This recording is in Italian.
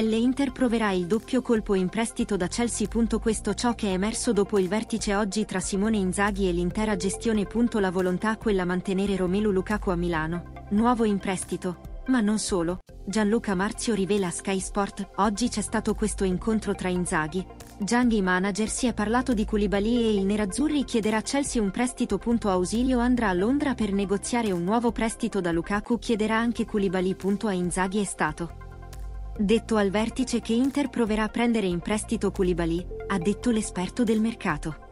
L'Inter proverà il doppio colpo in prestito da Chelsea. Questo ciò che è emerso dopo il vertice oggi tra Simone Inzaghi e l'intera gestione. La volontà quella mantenere Romelu Lukaku a Milano. Nuovo in prestito. Ma non solo. Gianluca Marzio rivela a Sky Sport, oggi c'è stato questo incontro tra Inzaghi, Gianghi manager si è parlato di Koulibaly e il Nerazzurri chiederà a Chelsea un prestito. Ausilio andrà a Londra per negoziare un nuovo prestito da Lukaku chiederà anche Koulibaly. A Inzaghi è stato detto al vertice che Inter proverà a prendere in prestito Koulibaly, ha detto l'esperto del mercato.